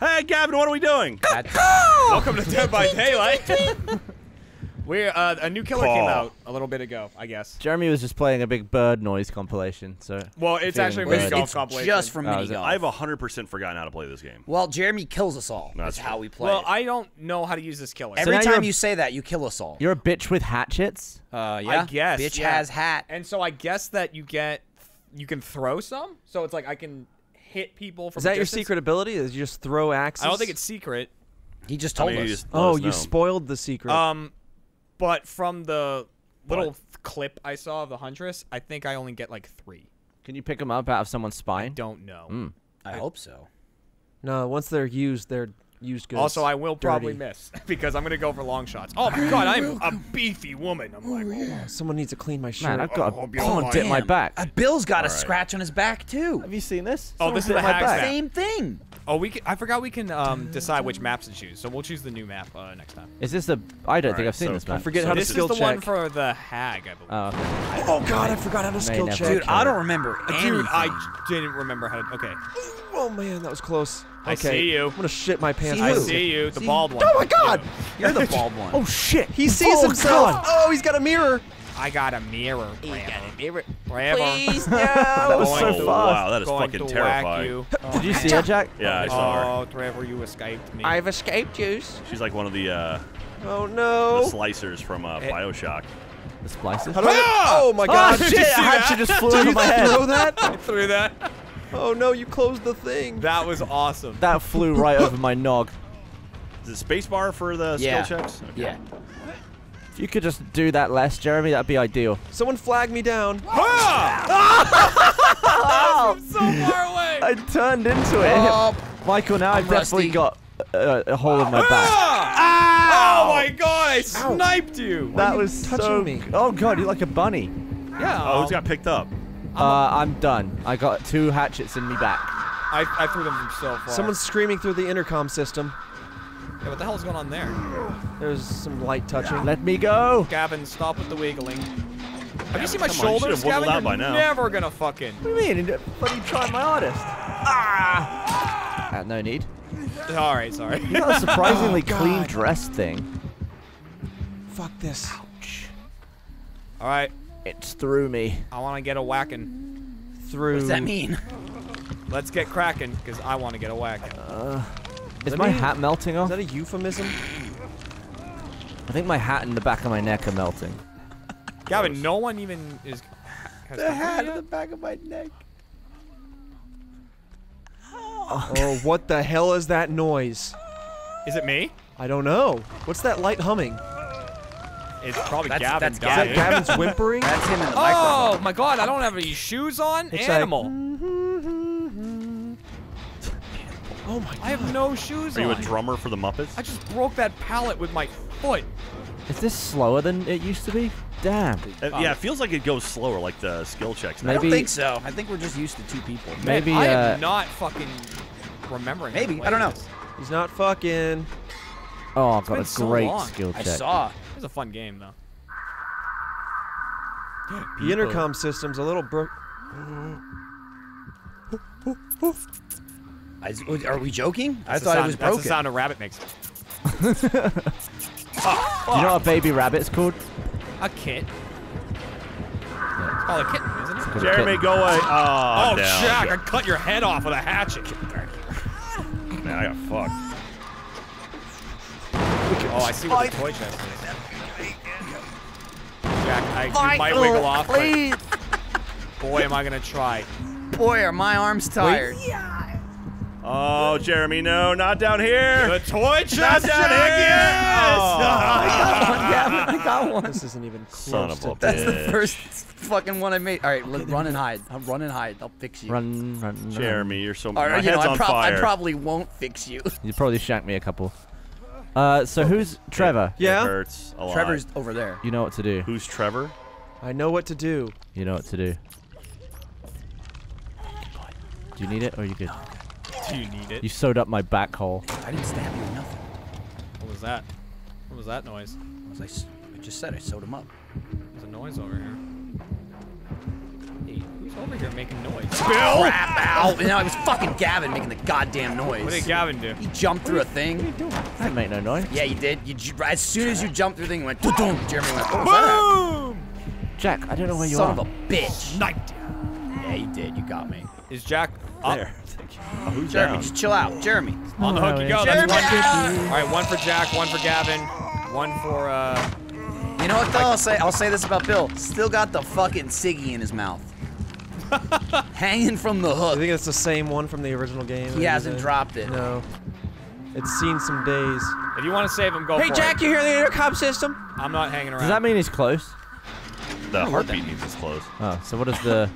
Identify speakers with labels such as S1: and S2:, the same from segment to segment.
S1: Hey, Gavin, what are we doing?
S2: Welcome to Dead by Daylight. We're uh, a new killer came out a little bit ago, I guess.
S3: Jeremy was just playing a big bird noise compilation, so
S2: Well, it's actually a
S3: good.
S2: mini golf
S4: It's
S2: compilation.
S4: just from
S3: Oh,
S4: mini golf.
S1: I've 100% forgotten how to play this game.
S4: well, Jeremy kills us all.
S1: That's
S4: That's how we play.
S2: well,
S4: it.
S2: I don't know how to use this killer.
S4: Every
S3: now you're
S4: time you say that, you kill us all.
S3: you're a bitch with hatchets.
S4: Uh, yeah.
S2: guess,
S4: Bitch
S2: yeah.
S4: has hat.
S2: and so I guess that you get, you can throw some. So it's like I can hit people from
S5: Is that your
S2: distance.
S5: secret ability? Is you just throw axes?
S2: I don't think it's secret.
S4: He just
S1: I
S4: told
S1: mean,
S4: us.
S1: just
S5: Oh,
S1: us
S5: you
S1: know.
S5: spoiled the secret.
S2: Um, but from the little
S1: What?
S2: clip I saw of the huntress, I think I only get like three.
S3: Can you pick them up out of someone's
S2: I
S3: spine?
S2: don't know.
S3: Mm.
S4: I hope so.
S5: no, once they're used, they're used goods.
S2: Also, I will probably miss because I'm gonna go for long shots. Oh my god, I'm a beefy woman. I'm like, oh.
S5: Someone needs to clean my shirt.
S3: Man, I've got
S2: Oh,
S3: a
S2: be all
S3: pond dip my back.
S4: Uh, Bill's got a
S1: All right.
S4: scratch on his back too.
S3: Have you seen this?
S2: Oh,
S3: Someone
S2: this is
S3: bit
S2: the
S3: my
S2: hag's
S3: back.
S4: Same thing.
S2: Oh, we. Can, I forgot we can um, decide which maps to choose, so we'll choose the new map uh, next time.
S3: Is this the? I don't think
S1: Alright,
S3: I've seen
S1: so-
S3: this
S1: I
S5: forget
S1: So
S5: how to
S2: this
S1: this
S2: is
S5: skill
S2: the one for the hag, I believe.
S3: Oh, okay.
S5: oh God, I forgot how to skill check.
S4: Dude, I don't remember
S2: Dude. I didn't remember how to. Okay,
S5: Oh man, that was close.
S2: I
S5: okay.
S2: see you.
S5: I'm gonna shit my pants.
S4: See
S2: I
S4: who?
S2: see you, the
S4: See-
S2: bald one.
S5: Oh my God!
S4: You're the bald one.
S5: Oh shit! He sees
S3: Oh,
S5: himself.
S3: God.
S5: Oh, he's got a mirror.
S2: I got a mirror. He got a mirror.
S4: Please no.
S3: That was
S2: Going
S3: so fast.
S1: wow, that is
S2: Going
S1: fucking terrifying.
S2: Whack you.
S3: Did you see her, Jack?
S1: Yeah, I saw her.
S2: Oh, Trevor, you escaped me.
S5: I've escaped you.
S1: She's like one of the, uh,
S5: Oh
S1: the
S5: no.
S1: slicers from uh,
S2: Eh.
S1: Bioshock.
S3: The splices.
S5: How do I? Oh my God!
S3: Oh shit! A hatchet just flew
S5: Did
S3: over
S5: you
S3: my head.
S5: throw that?
S2: through that.
S5: Oh no! You closed the thing.
S2: That was awesome.
S3: That flew right over my nog.
S1: Is it spacebar for the
S4: Yeah.
S1: skill checks? Okay.
S4: Yeah.
S3: If you could just do that less, Jeremy, that'd be ideal.
S5: Someone flag me down.
S2: so far away.
S3: I turned into it.
S4: Oh,
S3: Michael, now I've definitely got uh, a hole in my back.
S2: Oh my god, I sniped you.
S3: That
S5: you
S3: was
S5: touching
S3: so.
S5: me?
S3: Oh god, you're like a bunny.
S2: Yeah.
S1: Oh, who's got picked up?
S3: Uh, I'm done. I got two hatchets in me back.
S2: I, I threw them from so far.
S5: Someone's screaming through the intercom system.
S2: Yeah, what the hell's going on there?
S5: There's some light touching.
S3: Let me go.
S2: Gavin, stop with the wiggling. Have you seen my
S1: come on, you
S2: shoulders, Gavin?
S1: out by
S2: You're
S1: now.
S2: never gonna fucking.
S3: What do you mean? But you tried my hardest. Ah! Uh, no need.
S2: All right, sorry.
S3: You got a surprisingly
S5: Oh,
S3: clean
S5: God.
S3: dressed thing.
S5: Fuck this. Ouch.
S2: All right,
S3: It's through me.
S2: I want to get a whacking.
S5: Through.
S4: what does that mean?
S2: Let's get cracking, because I want to get a whacking.
S3: Uh, is
S5: Let
S3: my
S5: me-
S3: hat melting off?
S5: Is that a euphemism?
S3: I think my hat and the back of my neck are melting.
S2: Gavin, no one even is. Has the hat
S4: the back of my neck.
S5: oh, what the hell is that noise?
S2: Is it me?
S5: I don't know. What's that light humming?
S2: It's probably
S4: That's-
S2: Gavin.
S4: that's
S5: Is that Gavin's whimpering?
S4: That's him in the
S2: Oh
S4: microphone.
S2: my god, I don't have any shoes on.
S5: Animal. like- Oh my
S2: I have no shoes
S1: Are you a drummer for the Muppets?
S2: I just broke that pallet with my foot.
S3: Is this slower than it used to be? Damn.
S1: Uh, yeah, it feels like it goes slower, like the skill checks. now.
S4: I don't think so. I think we're just used to two people.
S2: Man,
S3: Maybe,
S2: I
S3: uh,
S2: am not fucking remembering.
S4: Maybe. I don't know.
S5: He's not fucking.
S3: Oh, I've got
S2: been
S3: a
S2: so
S3: great
S2: long.
S3: skill
S4: I
S3: check.
S4: saw.
S2: It was a fun game though.
S5: The intercom system's a little broke.
S4: I, oh, are we joking? I
S2: That's the
S4: thought
S2: sound,
S4: it was broken.
S2: That's
S4: broken.
S2: the sound a rabbit makes. Ah.
S3: Do you know what a baby rabbit's called?
S2: A kit. It's called a kitten, isn't it?
S3: Called
S1: Jeremy,
S3: kitten.
S1: go away. Oh,
S2: Oh,
S1: down.
S2: Jack! I cut your head off with a hatchet.
S1: Man, I got fucked.
S2: Oh, I see what the toy chest is. Jack, I, you might wiggle off, but boy, am I gonna try.
S4: Boy, are my arms tired.
S1: Oh, Jeremy, no, not down here.
S2: The toy chest,
S1: Not down
S2: Jack,
S1: here.
S2: yes!
S4: yeah, I got one.
S5: This isn't even close
S1: Son of
S5: to
S1: a
S4: That's the first fucking one I made. All right, let, run and hide. I'll run and hide. I'll fix you.
S3: Run, run, run.
S1: Jeremy, you're so.
S4: All
S1: my
S4: you know,
S1: head's
S4: I,
S1: on
S4: prob- I probably won't fix you.
S3: You probably shanked me a couple. Uh, so who's Trevor?
S1: It
S5: Yeah?
S1: hurts a lot.
S4: Trevor's over there.
S3: You know what to do.
S1: Who's Trevor?
S5: I know what to do.
S3: You know what to do. Do you need it or are you good?
S2: Do you need it?
S3: You sewed up my back hole.
S4: I didn't stab you or nothing.
S2: What was that? What was that noise?
S4: What was I, s- I just said I sewed him up.
S2: There's a noise over here. Hey, who's over here making noise? Bill!
S4: Crap out. And now it was fucking Gavin making the goddamn noise.
S2: What did Gavin do?
S4: He jumped through a thing.
S3: I didn't make no noise.
S4: Yeah, you did. You ju- as soon as you jumped through the thing, you went. Doo-dum. Jeremy went. What was that?
S2: Boom!
S3: Jack, I don't know where you
S4: Son
S3: are.
S4: of a bitch.
S2: Night.
S4: Yeah, you did. You got me.
S2: Is Jack up?
S1: There. Thank you. Oh, who's
S4: Jeremy,
S1: down?
S4: just chill out. Jeremy.
S2: On the hook you go.
S4: Jeremy!
S2: That's one. All right, one for Jack, one for Gavin, one for uh.
S4: You know what though? I'll say I'll say this about Bill. Still got the fucking ciggy in his mouth. Hanging from the hook.
S5: I think it's the same one from the original game.
S4: He hasn't
S5: it?
S4: dropped it.
S5: No. It's seen some days.
S2: If you want to save him, go
S5: Hey,
S2: for
S5: Jack,
S2: it.
S5: you hear the intercom system?
S2: I'm not hanging around.
S3: Does that mean he's close?
S1: The heartbeat needs to close.
S3: Oh, so what is the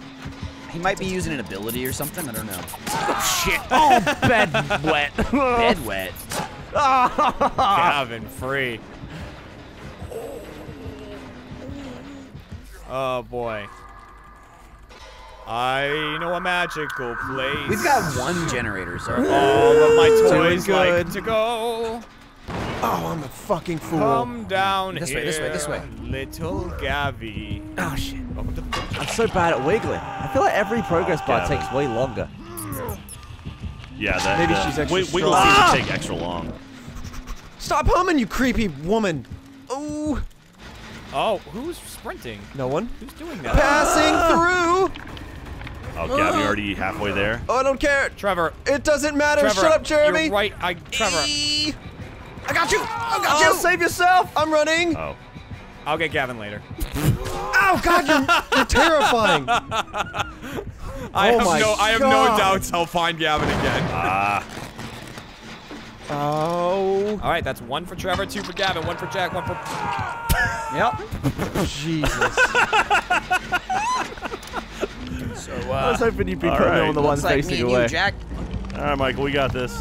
S4: He might be using an ability or something. I don't know. Oh, shit.
S3: Oh, bed wet?
S4: Bed wet.
S2: Gavin free? Oh boy. I know a magical place.
S4: We've got one generator, so
S2: all of my
S5: Doing
S2: toys like
S5: good.
S2: to go.
S5: Oh, I'm a fucking fool.
S2: Come down
S4: This
S2: here,
S4: way, this way, this way.
S2: little Gavi.
S3: Oh shit!
S2: Welcome to the
S3: I'm so bad at wiggling. I feel like every progress bar
S1: Gavin.
S3: takes way longer.
S1: Yeah, that.
S5: Maybe
S1: uh,
S5: she's extra
S1: wi- Wiggle
S5: strong.
S1: seems
S5: Ah!
S1: to take extra long.
S5: Stop humming, you creepy woman. Ooh.
S2: Oh, who's sprinting?
S5: No one.
S2: Who's doing that?
S5: Passing through.
S1: Oh, Gabby you already halfway there.
S5: Oh, I don't care.
S2: Trevor.
S5: It doesn't matter.
S2: Trevor.
S5: Shut up, Jeremy.
S2: You're right. I, Trevor.
S5: Eee. I got you. I got
S3: Oh,
S5: you. Save yourself. I'm running.
S1: Oh.
S2: I'll get Gavin later.
S5: Oh God, you're, you're terrifying.
S2: I
S5: Oh
S2: have
S5: my
S2: no. I have
S5: God.
S2: no doubts I'll find Gavin again.
S1: Ah.
S5: Oh,
S2: All right, that's one for Trevor, two for Gavin, one for Jack, one for.
S4: Yep.
S5: Jesus.
S4: So
S3: I was
S4: uh,
S3: hoping you'd be
S1: All
S3: putting
S1: right.
S3: on the ones
S4: looks like me
S3: facing
S4: and
S3: away.
S4: you, Jack.
S1: All right, Michael, we got this.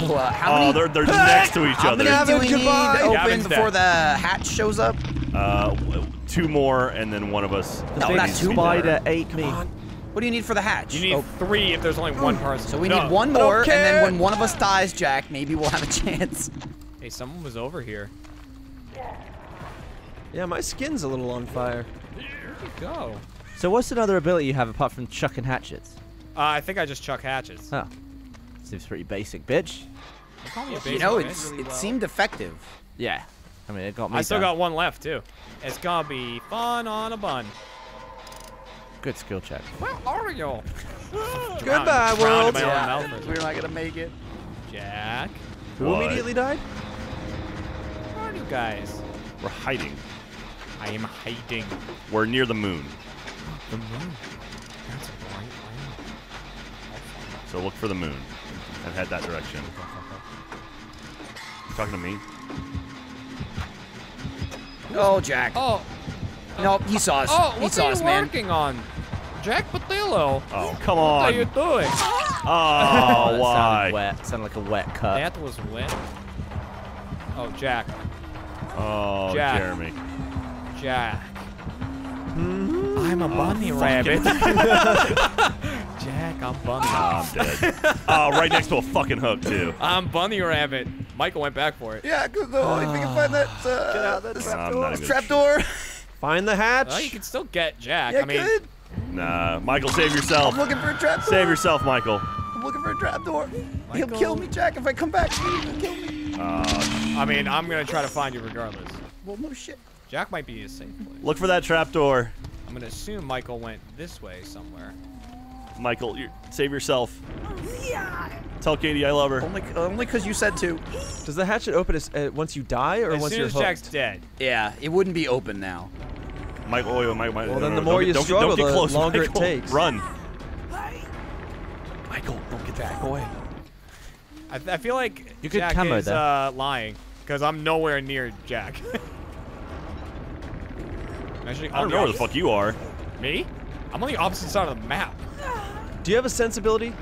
S4: Well, uh, how
S1: Oh,
S4: many?
S1: they're they're next to each
S4: how
S1: other.
S4: many
S5: Gavin,
S4: do we need to open
S2: Gavin's
S4: before
S2: dead.
S4: the hatch shows up?
S1: Uh, two more, and then one of us.
S4: No,
S3: Big
S4: not
S1: needs to
S4: two.
S1: be
S3: spider
S1: there.
S3: ate me.
S4: What do you need for the hatch?
S2: You need three if there's only one person.
S4: so we
S2: No.
S4: need one
S5: don't
S4: more, and then when one of us dies, Jack, maybe we'll have a chance.
S2: Hey, someone was over here.
S5: Yeah, my skin's a little on fire.
S2: Where'd you go?
S3: So what's another ability you have apart from chucking hatchets?
S2: Uh, I think I just chuck hatchets.
S3: Oh, seems pretty basic, bitch.
S2: You call me a
S4: You
S2: basic
S4: know,
S2: bitch?
S4: it's it seemed effective.
S3: Yeah, I mean it got me.
S2: I still
S3: down.
S2: got one left too. It's gonna be fun on a bun.
S3: good skill check.
S2: Where are you?
S5: Goodbye,
S2: Drowned in
S5: world.
S4: Yeah,
S2: mouth for a
S4: we're not gonna make it.
S2: Jack,
S5: Who
S1: What?
S5: immediately died?
S2: where are you guys?
S1: We're hiding.
S2: I am hiding.
S1: We're near the moon.
S2: The moon. That's right.
S1: So look for the moon and head that direction. You talking to me?
S4: Oh, Jack.
S2: Oh,
S4: No, he saw us.
S2: oh,
S4: he
S2: what
S4: saw
S2: are
S4: us,
S2: you
S4: man.
S2: working on? Jack Pattillo.
S1: Oh, come
S2: What are you doing?
S1: Oh,
S3: that
S1: why?
S3: Sounded wet. Sounded like a wet cut.
S2: That was wet. Oh, Jack.
S1: Oh,
S2: Jack.
S1: Jeremy.
S2: Jack.
S4: Mm-hmm.
S2: I'm a bunny rabbit. Jack, I'm bunny.
S1: Ah, I'm dead. oh, right next to a fucking hook, too.
S2: I'm bunny rabbit. Michael went back for it.
S4: Yeah, because the only thing can find that uh, Get out
S1: I'm not
S4: trapdoor.
S5: Find the hatch.
S2: Well, you can still get Jack.
S4: yeah,
S2: I mean,
S4: good.
S1: Nah, Michael, save yourself.
S4: I'm looking for a trapdoor.
S1: Save yourself, Michael.
S4: I'm looking for a trapdoor. He'll kill me, Jack, if I come back. He'll kill me.
S1: Oh,
S2: I mean, I'm gonna try to find you regardless.
S4: Well, no shit.
S2: Jack might be a safe place.
S1: look for that trapdoor.
S2: I'm gonna assume Michael went this way somewhere.
S1: Michael, you save yourself. Tell Katie I love her.
S4: Only, only because you said to.
S5: Does the hatchet open as, uh, once you die or
S2: As
S5: once you're hooked?
S2: as
S5: hooked?
S2: Jack's dead.
S4: Yeah, it wouldn't be open now.
S1: Michael, oh, wait, Michael, Michael,
S5: Well,
S1: no,
S5: then
S1: no,
S5: the
S1: don't
S5: more
S1: get-
S5: you
S1: don't get-
S5: struggle,
S1: don't get
S5: the
S1: close,
S5: longer it takes.
S1: Run. Michael, don't get that. Go away.
S2: I, I feel like
S3: You could
S2: Jack
S3: camo
S2: is uh, lying because I'm nowhere near Jack. Actually,
S1: I don't know where the fuck you are.
S2: Me? I'm on the opposite side of the map.
S5: Do you have a sensibility?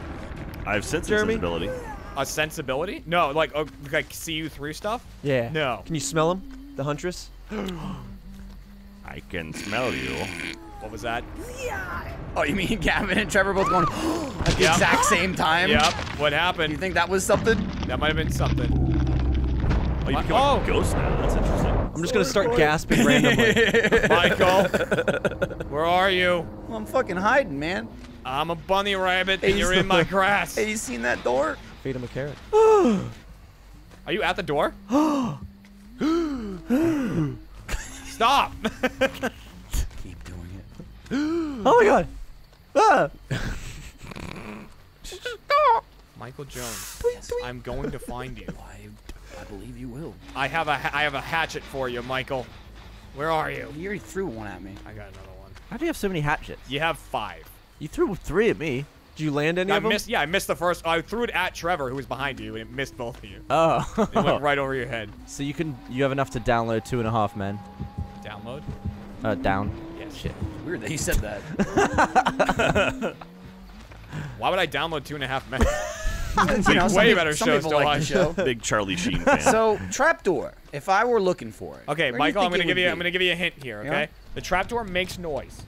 S1: I have sense
S5: Jeremy?
S1: sensibility.
S2: A sensibility? No, like uh, like see you through stuff.
S5: Yeah.
S2: No.
S5: Can you smell him? The huntress?
S1: I can smell you.
S2: What was that?
S4: Oh, you mean Gavin and Trevor both going at the
S2: Yep.
S4: exact same time?
S2: Yep. What happened?
S4: You think that was something?
S2: That might have been something.
S1: Oh, you
S2: What?
S1: become
S2: Oh.
S1: a ghost now. That's interesting.
S5: I'm just gonna start gasping randomly.
S2: Michael. Where are you?
S4: Well, I'm fucking hiding, man.
S2: I'm a bunny rabbit, and you're in my grass.
S4: Have you seen that door?
S5: Feed him a carrot.
S2: Are you at the door? Stop!
S4: Keep doing it.
S3: Oh my god. Ah.
S2: Michael Jones, I'm going to find you.
S4: I, I believe you will.
S2: I have a ha- I have a hatchet for you, Michael. Where are you?
S4: You already threw one at me.
S2: I got another one.
S3: How do you have so many hatchets?
S2: You have five.
S3: You threw three at me.
S5: Did you land any
S2: I
S5: of them?
S2: missed. Yeah, I missed the first. I threw it at Trevor, who was behind you, and it missed both of you.
S3: Oh.
S2: It went right over your head.
S3: so you can you have enough to download two and a half men.
S2: Download.
S3: Uh, down.
S2: Yes.
S3: Shit.
S4: Weird that he said that.
S2: Why would I download two and a half men?
S4: you know,
S2: way
S4: peop-
S2: better
S4: some
S2: show
S4: people like
S2: on.
S4: the show.
S1: Big Charlie Sheen fan.
S4: So, trapdoor. If I were looking for it.
S2: Okay,
S4: where
S2: Michael, I'm gonna give you.
S4: be?
S2: I'm gonna give you a hint here. Okay.
S4: Yeah?
S2: The trapdoor makes noise.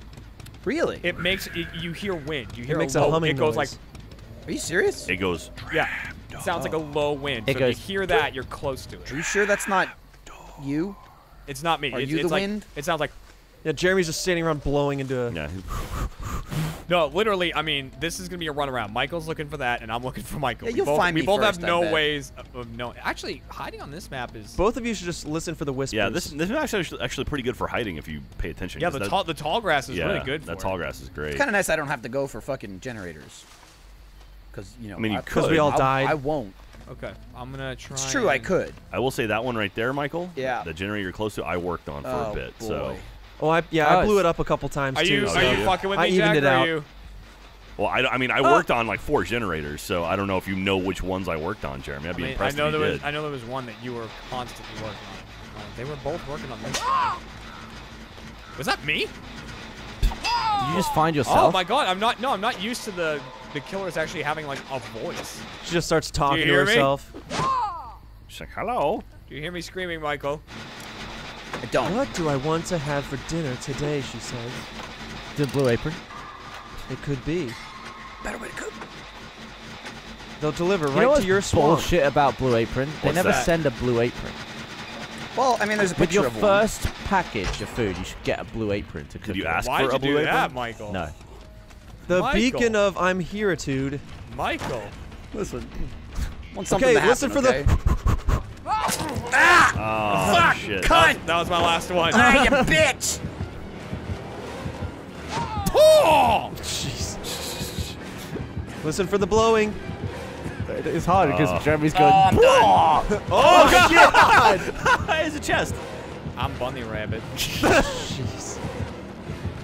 S4: Really?
S2: It makes. It, you hear wind. You hear it
S5: makes
S2: a
S5: a
S2: low.
S5: humming
S2: it goes
S5: noise.
S2: like.
S4: Are you serious?
S1: it goes.
S2: Yeah. It sounds like a low wind.
S3: It
S2: so
S3: goes-
S2: if you hear that, you're close to it.
S4: Are you sure that's not you?
S2: It's not me.
S4: Are
S2: it's,
S4: you
S2: it's
S4: the
S2: like,
S4: wind?
S2: It sounds like.
S5: Yeah, Jeremy's just standing around blowing into. A,
S1: Yeah.
S2: No, literally. I mean, this is gonna be a runaround. Michael's looking for that, and I'm looking for Michael.
S4: Yeah,
S2: we
S4: you'll
S2: both,
S4: find
S2: we
S4: me
S2: both
S4: first,
S2: have no ways of- of knowing. Actually, hiding on this map is.
S5: Both of you should just listen for the whispers.
S1: Yeah, this this is actually actually pretty good for hiding if you pay attention.
S2: Yeah, the
S1: that-
S2: tall the tall grass is
S1: yeah,
S2: really good.
S1: That tall grass is great.
S4: It's kind of nice I don't have to go for fucking generators. Because, you know.
S1: I mean, you
S5: Because we all
S4: I,
S5: died.
S4: I won't.
S2: Okay, I'm gonna try.
S4: It's true, I could.
S1: I will say that one right there, Michael.
S4: Yeah.
S1: The generator you're close to, I worked on for
S4: oh,
S1: a bit.
S4: boy.
S1: So,
S5: oh, I, yeah,
S3: Oh,
S5: I blew it up a couple times
S2: Are
S5: too.
S2: you
S1: Oh,
S2: are you fucking with me,
S3: I
S2: me,
S3: evened it
S2: or are
S3: out.
S2: you?
S1: well, I, I mean, I worked on like four generators, so I don't know if you know which ones I worked on, Jeremy. I'd
S2: I,
S1: be
S2: mean, I
S1: impressed
S2: know
S1: if you
S2: there was. I know there was one that you were constantly working on. Uh, they were both working on this. Was that me?
S3: Did you just find yourself?
S2: Oh my god, I'm not. No, I'm not used to the the killers actually having like a voice.
S5: She just starts talking to
S2: hear me?
S5: herself.
S1: She's like, hello.
S2: Do you hear me screaming, Michael?
S4: I don't.
S5: What do I want to have for dinner today? She says.
S3: The blue apron.
S5: It could be.
S4: Better way to cook.
S5: They'll deliver
S3: you
S5: right
S3: know
S5: to your swamp.
S3: bullshit about Blue Apron? They
S1: What's
S3: never
S1: that?
S3: send a Blue Apron.
S4: Well, I mean, there's a
S3: With
S4: picture
S3: your
S4: of one.
S3: first package of food, you should get a Blue Apron to cook.
S1: Did you
S3: it.
S1: ask
S2: Why
S1: for
S2: did
S1: a
S2: you
S1: blue
S2: do that,
S1: apron?
S2: Michael?
S3: No.
S5: The
S2: Michael.
S5: beacon of I'm hereitude.
S2: Michael.
S4: Listen. Want
S5: Okay,
S4: to
S5: listen for
S4: happen,
S5: the-
S4: okay?
S1: Oh, shit.
S4: Cunt!
S2: That was my last one.
S4: Ah, you bitch!
S2: Oh!
S5: Jeez. Listen for the blowing.
S3: It's hard because
S1: Uh.
S3: Jeremy's
S4: Oh,
S3: going.
S4: I'm done.
S1: Oh, God! it's a chest.
S2: I'm Bunny Rabbit.
S5: Jeez.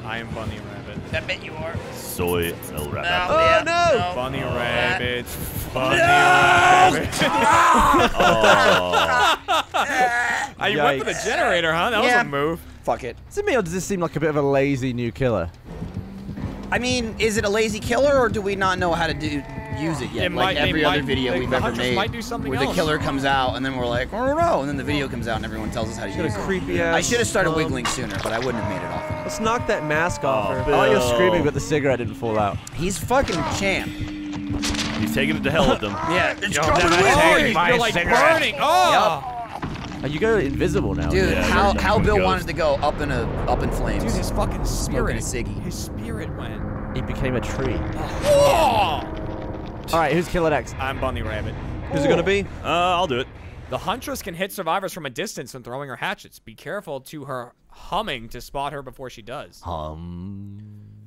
S2: I am Bunny Rabbit.
S4: I bet you are.
S1: Soy el
S4: No,
S1: rabbit.
S4: yeah,
S5: no.
S2: Bunny
S4: no,
S2: Rabbit. Bunny Rabbit.
S1: Oh.
S2: Are you went for the generator, huh? That
S4: Yeah.
S2: was a move.
S4: Fuck it.
S3: Is it me or does this seem like a bit of a lazy new killer?
S4: I mean, is it a lazy killer or do we not know how to do use it yet?
S2: It
S4: like
S2: might-
S4: every other
S2: might-
S4: video we've ever
S2: hunters
S4: made,
S2: might do something
S4: where the killer comes out and then we're like, I don't and then the video comes out and everyone tells us how to
S5: Got
S4: use
S5: a
S4: it.
S5: creepy ass.
S4: I should have started
S5: um,
S4: wiggling sooner, but I wouldn't have made it off.
S5: Let's knock that mask off
S1: Oh,
S5: her.
S1: Bill.
S3: Oh, you're screaming, but the cigarette didn't fall out.
S4: He's fucking champ.
S1: He's taking it to hell with them.
S4: Yeah, it's
S2: You'll
S4: coming
S2: never
S4: with
S2: take
S4: me.
S2: my You're like
S4: cigarette.
S2: burning. Oh!
S3: Oh, you go invisible now.
S4: Dude,
S1: Yeah,
S4: how how Bill
S1: ghost.
S4: wanted to go up in a up in flames.
S2: Dude, his fucking
S4: Smoking a
S2: spirit.
S4: ciggy.
S2: His spirit went.
S3: He became a tree.
S2: Oh!
S3: All right, who's killer next?
S2: I'm Bunny Rabbit.
S5: Who's it gonna be?
S1: Uh, I'll do it.
S2: The huntress can hit survivors from a distance when throwing her hatchets. Be careful to her humming to spot her before she does.
S3: Hum.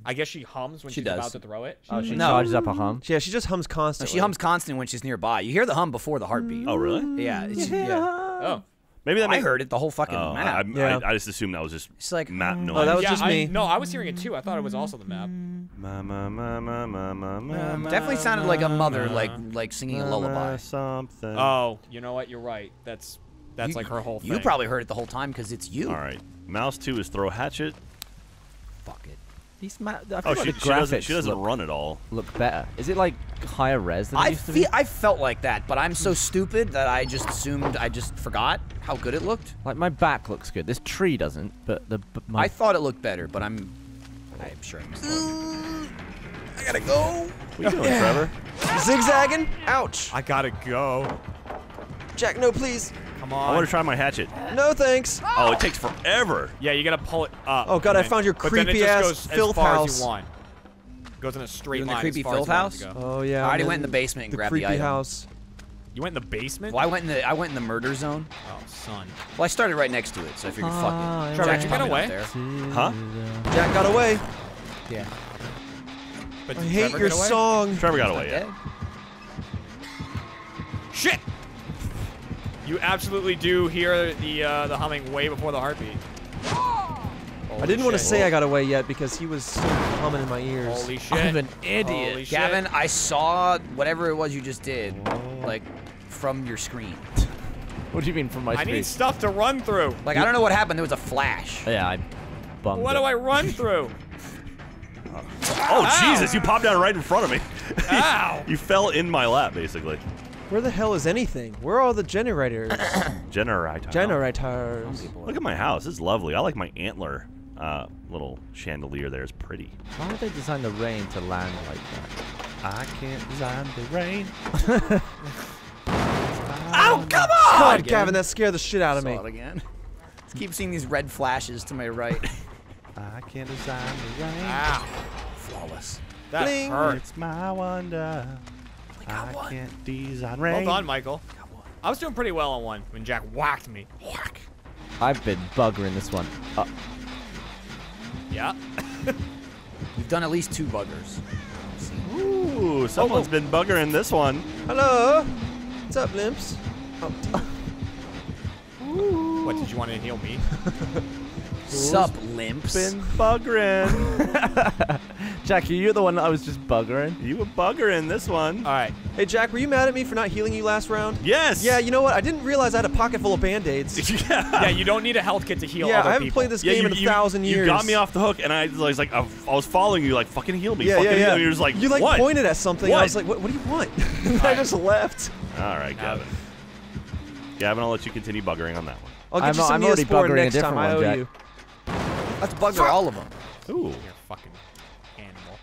S2: I guess she hums when
S4: She
S2: she's
S4: does.
S2: about to throw it.
S3: Oh, she
S4: No.
S3: charges up a hum.
S5: Yeah, she just hums
S4: No,
S5: constantly.
S4: she hums constantly when she's nearby. You hear the hum before the heartbeat.
S1: Oh, really?
S4: Yeah, it's, yeah.
S2: Oh.
S1: Maybe that
S4: I
S1: makes.
S4: heard it the whole fucking
S1: Oh, I,
S4: map.
S1: I,
S5: Yeah.
S1: I, I just assumed that was just
S4: It's like,
S1: map
S4: mm.
S1: noise.
S5: Oh, that was
S2: yeah,
S5: just
S2: I,
S5: me.
S2: No, I was hearing it too. I thought it was also the map.
S1: Ma, ma, ma, ma, ma, ma, ma, ma,
S4: Definitely sounded like a mother,
S1: ma,
S4: like like singing a
S1: ma,
S4: lullaby.
S1: ma, Something.
S2: Oh, you know what? You're right. That's that's
S4: You-
S2: like her whole thing.
S4: You probably heard it the whole time because it's you.
S1: All right. Mouse two is throw hatchet.
S4: Fuck it.
S3: These ma- I feel
S1: Oh,
S3: like
S1: she,
S3: the
S1: she doesn't. She doesn't
S3: look,
S1: run at all.
S3: look better. Is it like higher res than it
S4: I
S3: used to
S4: feel
S3: be?
S4: I felt like that, but I'm so stupid that I just assumed I just forgot how good it looked.
S3: Like my back looks good. This tree doesn't, but the b- my
S4: I thought it looked better, but I'm I'm sure I missed I gotta go.
S1: What are you doing, Trevor?
S5: Zigzagging? Ouch.
S2: I gotta go.
S5: Jack, no, please.
S2: Come
S1: I want to try my hatchet.
S5: No thanks.
S1: Oh, it takes forever.
S2: Yeah, you gotta pull it up.
S5: Oh, God, I found your
S2: but then it
S5: creepy
S2: just
S5: ass
S2: goes
S5: filth
S2: as far As
S5: house.
S2: you want. Goes in a straight
S4: You in the creepy
S2: as far
S4: filth
S2: you want it to
S4: house?
S5: Oh yeah.
S4: I already went in the basement and
S5: the
S4: grabbed the
S5: creepy
S4: item.
S5: house.
S2: You went in the basement?
S4: Well, I went in the I went in the murder zone.
S2: Oh, son.
S4: Well, I started right next to it, so I figured, fuck it.
S2: Ah, Trevor,
S4: Jack's
S2: you get
S4: probably
S2: away?
S4: there.
S1: Huh?
S5: Jack got away.
S4: Yeah.
S2: But
S5: I hate
S2: Trevor
S5: your song.
S1: Trevor got away. Yeah.
S2: Shit! You absolutely do hear the uh, the humming way before the heartbeat.
S5: I didn't want to say I got away yet because he was still humming in my ears.
S2: Holy shit!
S3: I'm an idiot.
S2: Holy shit.
S4: Gavin, I saw whatever it was you just did, like from your screen.
S3: What do you mean from my
S2: I
S3: screen?
S2: I need stuff to run through.
S4: Like I don't know what happened. There was a flash.
S3: Yeah, I bummed
S2: What
S3: it.
S2: do I run through?
S1: Oh
S2: Ow.
S1: Jesus! You popped down right in front of me.
S2: Ow!
S1: you fell in my lap, basically.
S5: Where the hell is anything? Where are all the generators?
S1: Generator.
S5: generators.
S1: Look at my house. It's lovely. I like my antler uh, little chandelier there. It's pretty.
S3: Why would they design the rain to land like that?
S1: I can't design the rain.
S4: Oh come on!
S5: God, Gavin, that scared the shit out of me.
S4: Saw it again. Just keep seeing these red flashes to my right.
S1: I can't design the rain.
S2: Ow!
S4: Flawless.
S2: That
S5: Bling.
S2: hurt.
S1: It's my wonder.
S4: Got
S1: I
S4: one.
S1: can't design rain.
S2: Hold on, Michael. I was doing pretty well on one when Jack whacked me. Whack.
S3: I've been buggering this one. Uh,
S2: Yeah.
S4: You've done at least two buggers.
S1: Ooh, someone's been buggering this one.
S5: Hello. What's up, limps?
S2: What did you want to heal me?
S4: Sup, limps.
S1: Been buggering.
S3: Jackie, you're the one that I was just buggering.
S1: you were buggering this one.
S2: All right.
S5: Hey, Jack, were you mad at me for not healing you last round?
S1: Yes.
S5: Yeah, you know what? I didn't realize I had a pocket full of band-aids.
S1: yeah.
S2: Yeah, you don't need a health kit to heal
S5: yeah,
S2: other
S5: I haven't
S2: people.
S5: played this
S1: Yeah,
S5: game
S1: you,
S5: in a
S1: you-
S5: thousand years.
S1: You got me off the hook, and I was like, I I was following you, like, fucking heal me.
S5: Yeah,
S1: fucking
S5: yeah,
S1: heal
S5: yeah.
S1: me. You're just like,
S5: you like
S1: what?
S5: pointed at something.
S1: What?
S5: I was like, what, what do you want? I just left.
S1: All right, Gavin. Gavin, I'll let you continue buggering on that one.
S5: I'll get
S3: I'm-
S5: you some
S3: I'm already
S5: Neosporin
S3: buggering a
S5: next
S3: different
S5: time. I
S3: one,
S5: owe
S3: Jack.
S5: you.
S4: Let's bugger all of them.
S1: Ooh.
S2: You're a fucking animal.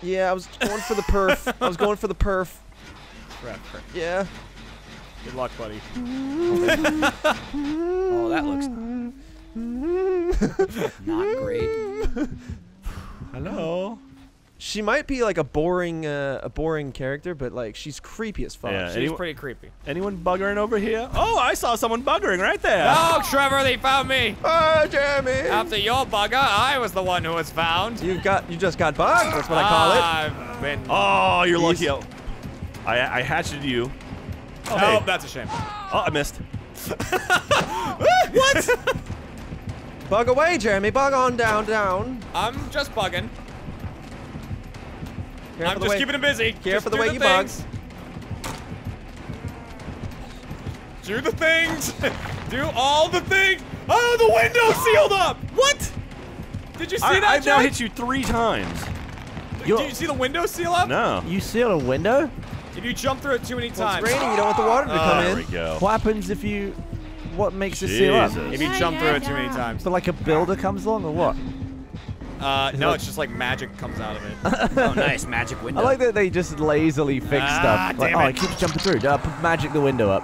S5: Yeah, I was going for the perf. I was going for the perf. Yeah.
S2: Good luck, buddy.
S4: Oh, that looks not great.
S1: Hello.
S5: She might be like a boring, uh, a boring character, but like she's creepy as fuck.
S1: Yeah.
S2: She's
S1: Anyone,
S2: pretty creepy.
S1: anyone buggering over here? Oh, I saw someone buggering right there.
S2: Oh, Trevor, they found me.
S5: Oh, Jeremy!
S2: After your bugger, I was the one who was found.
S5: You've got, you just got bugged. That's what I call it.
S2: I've been.
S1: Oh, you're lucky.
S5: He's-
S1: I I hatched you. Oh,
S2: Oh, that's a shame.
S1: Oh, I missed. What?
S5: Bug away, Jeremy. Bug on down, down.
S2: I'm just bugging.
S5: Care
S2: I'm just
S5: way-
S2: keeping him busy.
S5: Care
S2: Just
S5: for the
S2: do
S5: way you bug.
S2: things. Do the things. do all the things. Oh, the window sealed up. What? Did you see
S1: I,
S2: that,
S1: I've now hit you three times.
S2: Did you see the window seal up?
S1: No.
S3: You sealed a window?
S2: If you jump through it too many
S5: Well,
S2: times.
S5: it's raining. You don't want the water to
S1: Oh,
S5: come ah,
S1: there
S5: in.
S1: we go.
S3: What happens if you... What makes it seal up?
S1: Jesus.
S2: If you jump through it too many times.
S3: So like a builder comes along or what?
S2: Uh, no, it's just like magic comes out of it.
S4: Oh, nice magic window.
S3: I like that they just lazily fix
S2: Ah,
S3: stuff. Like,
S2: damn
S3: oh,
S2: it.
S3: it keeps jumping through. Uh, put magic the window up.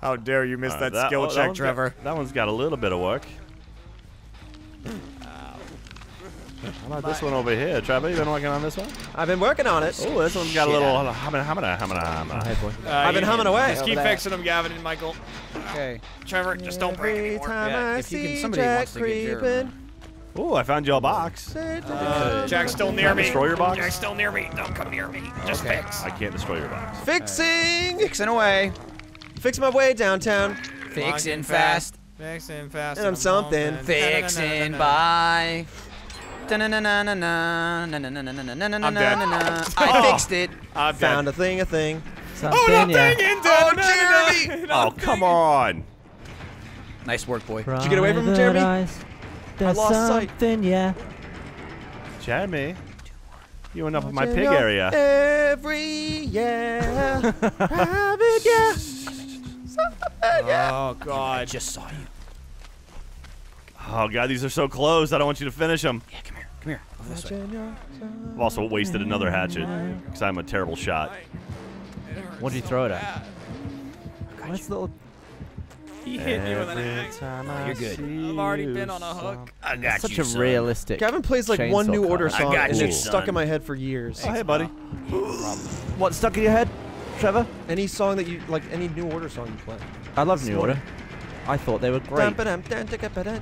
S2: How dare you miss
S1: Uh,
S2: that, skill
S1: oh,
S2: check,
S1: one's got-
S2: Trevor?
S1: that one's got a little bit of work. How about this one over here? Trevor, you been working on this one?
S5: I've been working on it.
S1: Oh, this one's got a
S4: Shit.
S1: little humana, humana, humana, humana.
S3: Hey, boy.
S2: Uh,
S5: I've been humming away
S2: Just keep
S5: there.
S2: fixing them, Gavin and Michael.
S4: Okay.
S2: Trevor, just don't break
S5: Every
S2: anymore.
S5: time
S4: Yeah,
S5: I
S4: if you can-
S5: see
S4: somebody
S5: Jack
S4: wants to get Jeremy.
S5: Creeping.
S1: Oh, I found your box.
S2: Uh, Jack's still near me.
S1: destroy your box?
S2: Jack's still near me. Don't come near me. Just
S4: Okay.
S2: fix.
S1: I can't destroy your box.
S5: Fixing!
S4: Fixing away.
S5: Fixing my way downtown.
S4: Fixing fast.
S2: Fixing fast.
S5: And I'm something.
S4: Fixing by.
S2: I'm
S4: I'm
S2: dead.
S4: I fixed it.
S2: I'm
S5: Found
S2: dead.
S5: a thing, a thing.
S2: Oh,
S3: Something, yeah.
S2: nothing! in
S4: Oh,
S2: dead.
S4: Jeremy!
S1: Oh, come on.
S4: Nice work, boy.
S5: Did you get away from him, Jeremy? I lost sight.
S3: Something, yeah.
S1: Jeremy, you went up in my pig area.
S5: Every year. Private year.
S2: Oh,
S4: I
S2: God.
S4: just saw you.
S1: Oh, God, these are so close. I don't want you to finish them.
S4: Yeah, come here. Come here. Over this way.
S1: I've also wasted another hatchet because I'm a terrible shot.
S3: What'd you throw it at? Nice little...
S2: He hit me with an axe.
S4: Oh, you're good.
S2: I've already been on a hook.
S4: I got
S3: Such
S4: you,
S3: a
S4: son.
S3: realistic.
S5: Gavin plays like one new
S3: car.
S5: order song, and
S4: you,
S5: it's stuck in my head for years.
S1: Oh, hey, buddy.
S3: What's stuck in your head, Trevor?
S5: Any song that you like, any New Order song you play.
S3: I love New Order. I thought they were great.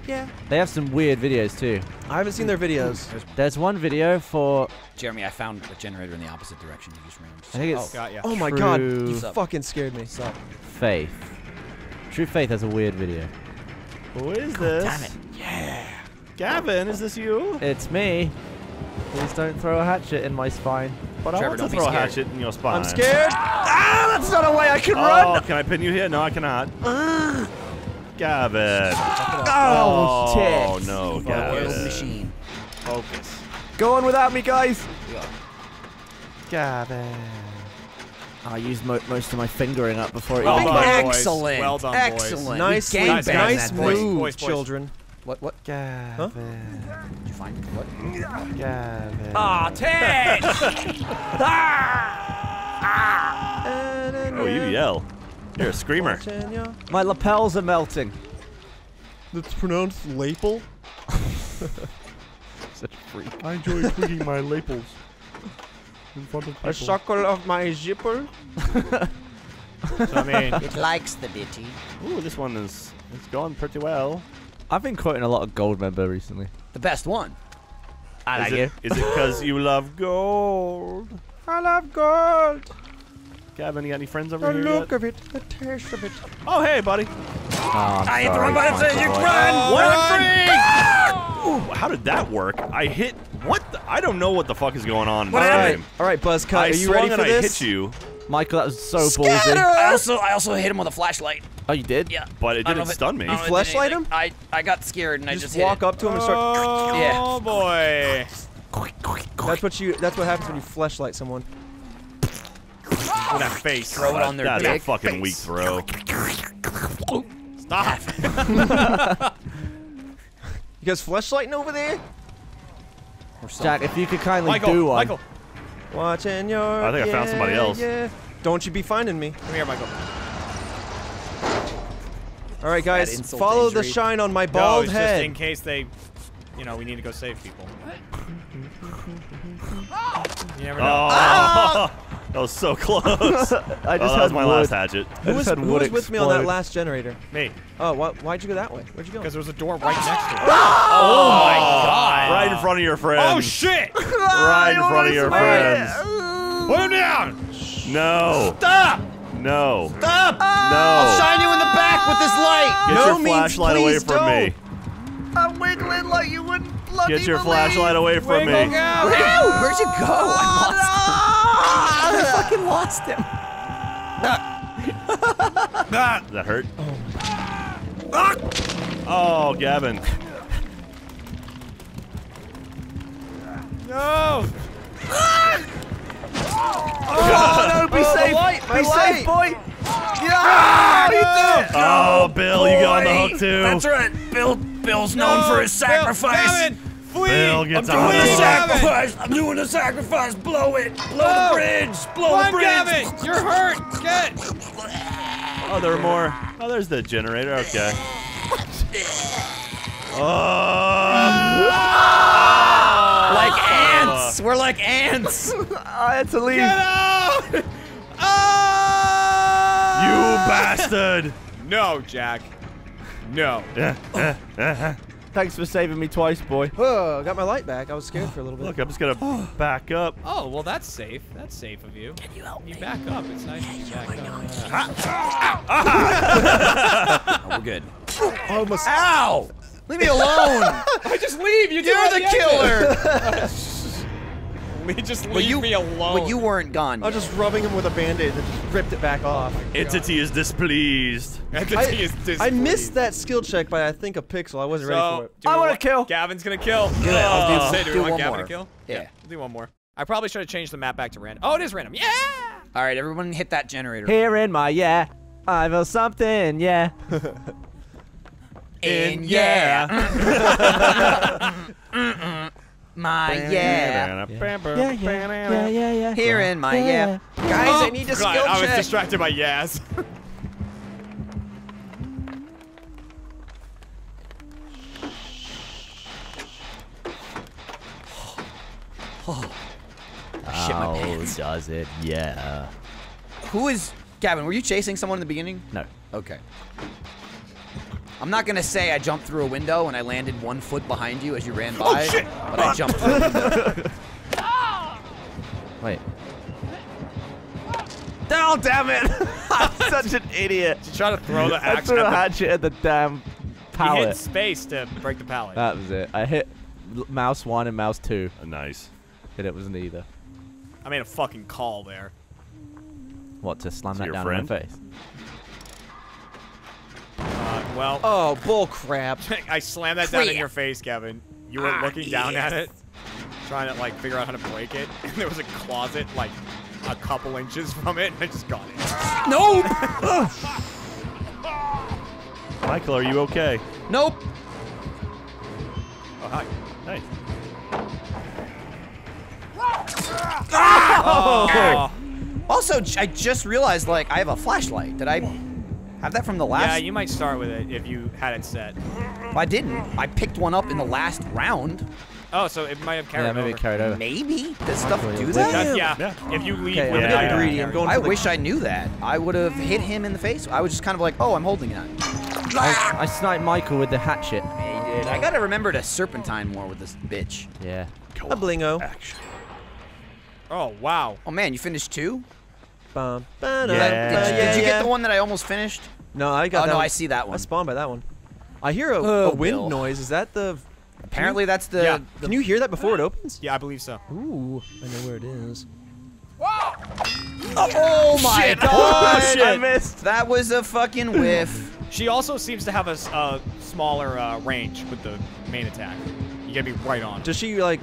S5: Yeah.
S3: They have some weird videos too.
S5: I haven't seen their videos.
S3: There's one video for
S4: Jeremy, I found a generator in the opposite direction. You just ran.
S3: I think oh, it's
S2: Got ya.
S5: Oh my god, you fucking scared me.
S3: Faith. True Faith has a weird video.
S1: Who is this?
S4: Damn it. Yeah.
S1: Gavin, is this you?
S3: It's me. Please don't throw a hatchet in my spine.
S1: But I
S4: Trevor,
S1: want to
S4: don't
S1: throw a hatchet in your spine.
S5: I'm scared.
S3: Ah, that's not a way I can
S1: Oh, can I pin you here? No, I cannot. Gavin.
S3: Oh,
S1: Oh,
S3: tits.
S1: no, Gavin.
S4: machine.
S1: Focus.
S3: Go on without me, guys.
S1: Gavin.
S3: I used mo most of my fingering up before it
S2: Well
S3: even
S2: done, boys.
S4: Excellent.
S2: Well done, boys.
S4: Excellent.
S5: Nice, nice, nice
S4: that
S2: boys.
S4: boy.
S5: move,
S2: Boys, boys.
S5: children.
S4: What? What?
S1: Gavin.
S4: Did you find what?
S1: Gavin.
S2: Ah, Ted!
S1: Oh, you yell. You're a screamer.
S3: My lapels are melting.
S5: It's pronounced Lapel.
S3: Such a freak.
S1: I enjoy tweaking my lapels in front of
S5: A suckle of my zipper.
S2: so, I mean,
S4: It likes the bitty.
S1: Ooh, this one is it's gone pretty well.
S3: I've been quoting a lot of Goldmember recently.
S4: The best one.
S3: I
S1: is it is it because you love gold?
S5: I love gold.
S1: Gavin, you got any friends over
S5: The
S1: here
S5: look
S1: yet?
S5: of it, the taste of it.
S1: Oh, hey, buddy.
S3: Oh, I'm
S4: I hit the
S3: sorry,
S4: wrong button, so
S3: Michael
S4: you
S3: Boy.
S4: run.
S1: What ah! Ooh, how did that work? I hit. What? The, I don't know what the fuck is going on in
S4: What
S1: this
S5: All right,
S1: game.
S5: all right, Buzzcut,
S1: I
S5: are you
S1: swung
S5: ready
S1: and
S5: for
S1: I
S5: this?
S1: hit you,
S3: Michael, that was so
S4: Scatter!
S3: ballsy.
S4: I also I also hit him with a flashlight.
S3: Oh, you did?
S4: Yeah.
S1: but it
S4: I don't know
S1: didn't
S4: if
S1: stun me.
S4: I don't know if it did
S5: flashlight him?
S4: I I got scared and I
S5: Just,
S4: just hit
S5: walk
S4: it.
S5: up to him and start.
S2: Oh,
S4: Yeah.
S2: boy.
S5: That's what you. That's what happens when you flashlight someone.
S2: With that face.
S4: Throw it on their
S1: That's a
S4: dick.
S1: fucking weak throw.
S2: Stop.
S5: You guys flashlighting over there?
S4: Or
S3: Jack, if you could kindly
S2: Michael,
S3: do one.
S2: Michael.
S5: Watching your.
S1: I think I found somebody else.
S5: Yeah. Don't you be finding me.
S2: Come here, Michael.
S5: All right, guys,
S4: insult
S5: follow the shine on my
S2: No,
S5: bald
S2: it's
S5: head.
S2: just in case they, you know, we need to go save people. You never oh. know.
S1: Oh, that was so close. oh,
S3: I just oh,
S1: that was
S3: had
S1: my
S3: wood.
S1: last hatchet.
S5: who was, who was with me on that last generator?
S2: Me.
S5: Oh, why, why'd you go that way? Where'd you go?
S2: Because there was a door right next to it.
S1: Oh! oh my oh. god! Right in front of your friends.
S2: Oh, shit!
S1: Right in front of your friends.
S2: Put him down!
S1: No.
S4: Stop!
S1: No.
S4: Stop!
S1: No.
S4: I'll shine you in the back with this light.
S1: Get
S5: No
S1: your
S5: means
S1: flashlight away
S5: please
S1: from me.
S4: I'm wiggling like you wouldn't bloody
S1: Get your flashlight away from me.
S2: Out!
S4: Where'd, where'd you go? I lost him. I fucking lost him.
S1: Does that hurt? Oh, oh Gavin.
S2: No!
S5: Oh no! Be oh, safe! be safe, boy!
S4: Yeah, ah, you did it.
S1: Oh, Bill, you got on the hook too.
S4: That's right. Bill. Bill's known for his
S2: Bill,
S4: sacrifice.
S2: Gavin, flee!
S1: Bill
S4: I'm doing
S1: on
S4: the
S1: the
S4: sacrifice. I'm doing the sacrifice. Blow it. Blow
S2: Blow.
S4: the oh! bridge. Blow
S2: Come
S4: the bridge.
S2: Gavin! You're hurt! Get!
S1: Oh, there are more. Oh, there's the generator. Okay. Oh.
S4: Like ants. We're like ants.
S3: Oh, I had to leave.
S2: Get out! Oh!
S1: You
S2: Ah!
S1: bastard!
S2: No, Jack. No.
S3: Uh, uh, uh, Thanks for saving me twice, boy.
S5: Oh, got my light back. I was scared for a little bit.
S1: Look, I'm just gonna back up.
S2: Oh, well, that's safe. That's safe of you. Can you help me? You back up. It's nice that you back up. Ah, ah.
S4: Oh, we're good.
S5: Oh, Almost.
S4: Ow! Leave me alone.
S2: I just leave. You
S4: You're the killer.
S2: killer. just leave
S4: But you,
S2: me alone.
S4: but you weren't gone.
S5: I was
S4: yet.
S5: just rubbing him with a band-aid and just ripped it back off.
S1: Oh Entity is displeased.
S2: Entity
S5: I,
S2: is
S5: I missed that skill check by I think a pixel. I wasn't ready for it.
S3: I wanna kill.
S2: Gavin's gonna kill.
S4: Good. I'll
S2: Oh.
S4: do-
S2: Say, do,
S4: do
S2: we want
S4: one
S2: Gavin
S4: more.
S2: to kill?
S4: Yeah.
S2: We'll do one more. I probably should have changed the map back to random. Oh, it is random. Yeah.
S4: All right, everyone, hit that generator.
S3: Here in my yeah, I feel oh something, yeah.
S4: And yeah. My yeah.
S3: Yeah, yeah, yeah, yeah, yeah.
S4: Here in my yeah. Guys, I oh, need a
S2: God,
S4: skill
S2: I was distracted by Yaz.
S4: Oh, shit my pants.
S5: does it? Yeah.
S4: Who is Gavin? Were you chasing someone in the beginning?
S5: No.
S4: Okay. I'm not gonna say I jumped through a window and I landed one foot behind you as you ran oh, by,
S2: shit!
S4: but I jumped through a window.
S5: Wait. Oh, damn it! I'm such an idiot.
S2: You try to throw the axe I
S5: threw a
S2: at
S5: hatchet at the damn
S2: the, you hit space to break the pallet.
S5: That was it. I hit mouse one and mouse two,
S1: Nice.
S5: And it was neither.
S2: I made a fucking call there.
S5: What, to slam
S1: Is
S5: that down
S1: friend?
S5: in the face?
S2: Uh, well,
S5: Oh, bull crap.
S2: I slammed that down in your face, Kevin. You were
S4: Ah,
S2: looking down at it, trying to like figure out how to break it, and there was a closet like a couple inches from it, and I just got it.
S4: nope.
S1: Michael, are you okay?
S4: Nope.
S2: Oh, hi.
S1: Nice.
S2: Oh.
S4: Also, I just realized like I have a flashlight. Did I have that from the last?
S2: Yeah, you might start with it if you had it set.
S4: I didn't. I picked one up in the last round.
S2: Oh, so it might have carried
S5: Yeah, maybe
S2: over.
S5: carried over.
S4: Maybe. Does stuff do
S5: it
S4: that?
S1: Yeah.
S2: yeah. If you leave
S5: Okay,
S2: with
S5: I'm
S2: it, yeah, yeah.
S5: I'm going
S4: I wish I knew that. I would have hit him in the face. I was just kind of like, oh, I'm holding that.
S5: I, I sniped Michael with the hatchet.
S4: I gotta remember to serpentine more with this bitch.
S5: Yeah.
S1: Go
S5: A blingo.
S1: Action.
S2: Oh wow.
S4: Oh man, you finished two?
S5: Bum,
S1: Yeah.
S4: Did you, did you get the one that I almost finished?
S5: No, I got
S4: Oh
S5: that
S4: no,
S5: one.
S4: I see that one.
S5: I spawned by that one. I hear a,
S4: Oh,
S5: a wind
S4: Bill.
S5: noise. Is that the?
S4: Apparently that's the.
S2: Yeah.
S5: Can you hear that before it opens?
S2: Yeah, I believe so.
S5: Ooh, I know where it is. Whoa!
S4: Oh my
S2: Shit.
S4: god!
S5: Oh, shit. I missed.
S4: That was a fucking whiff.
S2: She also seems to have a uh, smaller uh, range with the main attack. You gotta be right on.
S5: Does she like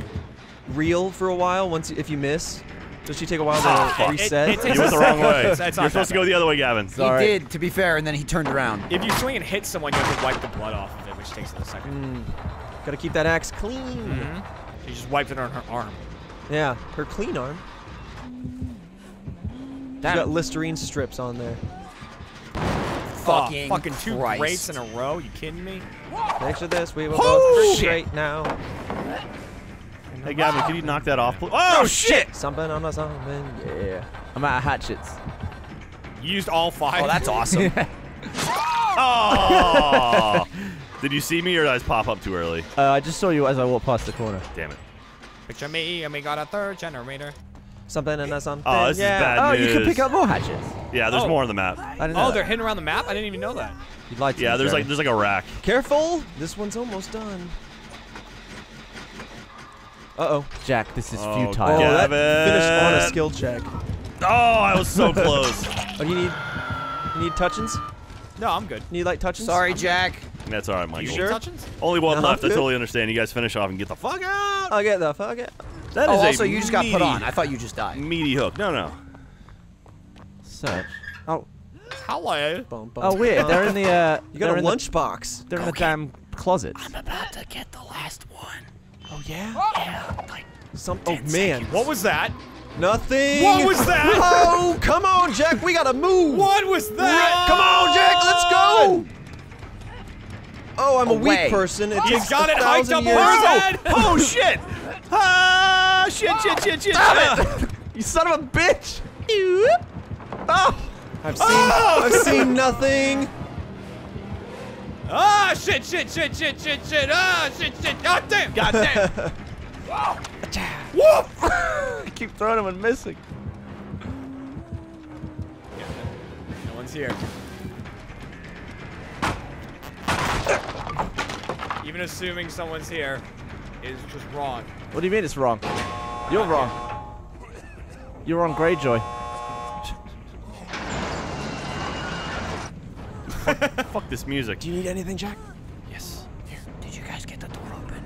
S5: reel for a while once if you miss? Does she take a while to
S2: it-
S5: reset?
S2: it takes
S1: You went the wrong way.
S2: It's- it's not
S1: You're supposed
S2: that
S1: to go the other way, Gavin.
S5: Sorry.
S4: He did, to be fair, and then he turned around.
S2: If you swing and hit someone, you have to wipe the blood off of it, which takes a second.
S5: Gotta keep that axe clean.
S2: Mm-hmm. She just wiped it on her arm.
S5: Yeah, her clean arm. She's got Listerine strips on there.
S4: Fucking
S2: oh, fucking two
S4: Christ.
S2: greats in a row. You kidding me?
S5: Thanks for this, we will
S4: Oh,
S5: both
S4: shit.
S5: straight now.
S1: Hey, Gavin, can you knock that off? please? Oh, shit!
S5: Something on a something, yeah. I'm out of hatchets.
S2: You used all five.
S4: Oh, that's awesome.
S1: Oh! Did you see me or did I just pop up too early?
S5: Uh, I just saw you as I walked past the corner.
S1: Damn it.
S2: Picture me, and we got a third generator.
S5: Something and a something.
S1: Oh, this is
S5: yeah.
S1: bad
S5: Oh, you can pick up more hatchets.
S1: Yeah, there's
S2: Oh.
S1: more on the map.
S5: I didn't know
S2: Oh,
S5: that.
S2: they're hidden around the map. I didn't even know that.
S5: You'd like to.
S1: Yeah, there's like there's like a rack.
S5: Careful! This one's almost done. Uh oh. Jack, this is
S1: Oh,
S5: futile.
S1: Oh,
S5: that
S1: Gavin.
S5: finished on a skill check.
S1: Oh, I was so close.
S5: Oh, you need. You need touchings?
S2: No, I'm good.
S5: Need like touchings?
S4: Sorry, Jack.
S1: That's all right,
S2: You
S1: Michael.
S2: need
S5: sure?
S2: touchings?
S1: Only one
S5: No,
S1: left. I totally understand. You guys finish off and get the fuck out.
S5: I'll get the fuck it.
S1: That
S4: Oh,
S1: is a
S4: also, you just got put on. I thought you just died.
S1: Meaty hook. No, no.
S5: Search. Oh.
S2: Hello.
S5: Bum, bum,
S6: Oh weird,
S5: bum.
S6: they're in the uh
S5: You got
S6: they're
S5: a lunchbox.
S6: The, they're in the damn closet.
S4: I'm about to get the last one.
S5: Oh yeah.
S4: Yeah, like
S5: Some. Oh man.
S2: What was that?
S5: Nothing.
S2: What was that?
S5: Oh, come on, Jack. We gotta move.
S2: What was that?
S5: Come on, Jack. Let's go. Oh, I'm a weak person. It
S2: He's
S5: takes
S2: got it hyped
S5: thousand
S2: up
S5: years.
S2: over his head.
S1: Oh shit! Ah, shit, shit, shit, shit. Ah.
S5: You son of a bitch! Oh, I've seen, I've seen nothing.
S2: Ah, shit, shit, shit, shit, shit, shit. Ah, shit, shit. God damn. God damn. Whoop.
S5: I keep throwing them and missing.
S2: No one's here. Even assuming someone's here is just wrong.
S6: What do you mean it's wrong? You're wrong. You're on Greyjoy.
S1: Fuck this music.
S5: Do you need anything, Jack?
S1: Yes.
S4: Here, did you guys get the door open?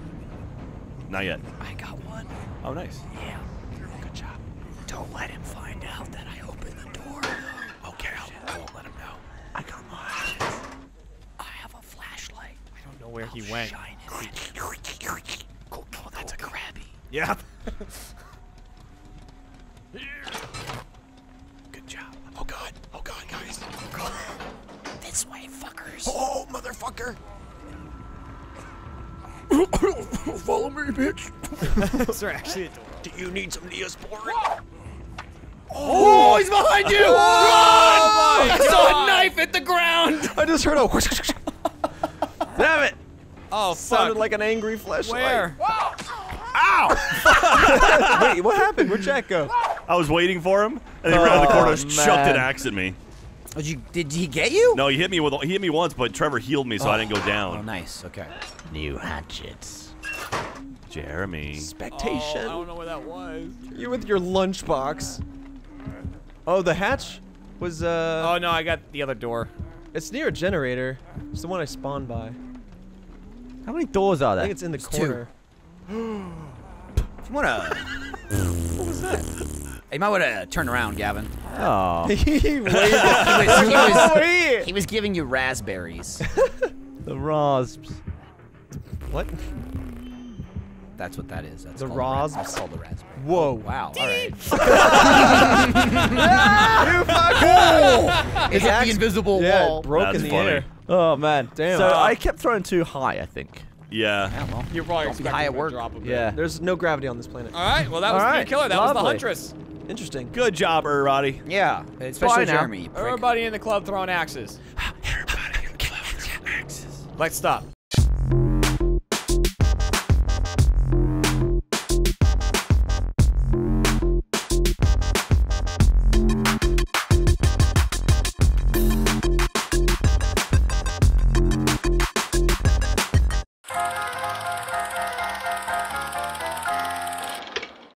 S1: Not yet.
S4: I got one.
S1: Oh, nice.
S4: Yeah. Good job. Don't let him find out that I opened the door. Okay, I'll, I won't let him know. I got my I have a flashlight.
S2: I don't know where he went.
S4: Shine it. Oh, that's a crabby.
S2: Yeah.
S4: Good job. Oh god. Oh god, guys. Oh god. This way, fuckers.
S5: Oh, motherfucker!
S4: Follow me, bitch.
S2: Is there actually a door?
S5: Do you need some Neosporin?
S4: Oh, oh, he's behind you!
S2: Oh
S4: Run! I saw a knife hit the ground.
S5: I just heard a whoosh. Damn it!
S2: Oh,
S5: Sounded
S2: fuck.
S5: like an angry flashlight.
S2: Where?
S5: Wait, what happened? Where'd Jack go?
S1: I was waiting for him, and he ran around the corner,
S6: Oh,
S1: and chucked an axe at me.
S4: Did, you, did he get you?
S1: No, he hit me with he hit me once, but Trevor healed me, so I didn't go down.
S4: Oh, nice. Okay.
S6: New hatchets.
S1: Jeremy.
S2: Oh, I
S5: Expectation.
S2: don't know where that was.
S5: you with your lunchbox. Oh, the hatch was uh.
S2: Oh no, I got the other door.
S5: It's near a generator. It's the one I spawned by.
S6: How many doors are there?
S5: I think it's in the
S4: two.
S5: corner.
S4: If you wanna. what? You might wanna turn around, Gavin.
S6: Oh.
S5: he
S4: was, he was, he was giving you raspberries.
S6: the rasps.
S5: What?
S4: That's what that is. That's
S5: The
S4: called a ra-
S5: rasps?
S4: That's called a raspberry.
S5: Whoa.
S4: Wow. All right. It's like
S5: axe-
S4: the invisible
S5: Yeah,
S4: wall.
S5: it broke
S1: That's
S5: in the
S1: funny.
S5: air.
S6: Oh man.
S5: Damn.
S6: So
S5: Uh,
S6: I kept throwing too high, I think.
S1: Yeah.
S4: Yeah, well,
S2: You're probably
S4: Don't be
S2: expecting
S4: high at work.
S2: drop a bit.
S6: Yeah.
S5: There's no gravity on this planet.
S2: All right. Well, that
S6: All
S2: was
S6: right,
S2: the killer. That was the huntress.
S5: Interesting.
S1: Good job, Roddy.
S4: yeah. Especially
S6: now.
S4: Jeremy. you prick.
S2: Everybody in the club throwing axes. Let's stop.